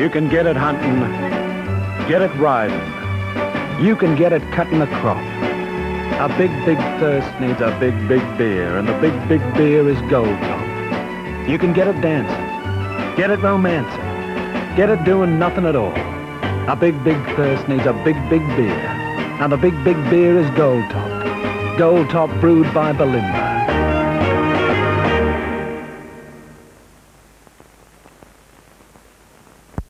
You can get it hunting, get it riding. You can get it cutting a crop. A big, big thirst needs a big, big beer, and the big, big beer is Gold Top. You can get it dancing, get it romancing, get it doing nothing at all. A big, big thirst needs a big, big beer, and the big, big beer is Gold Top. Gold Top brewed by Bulimba.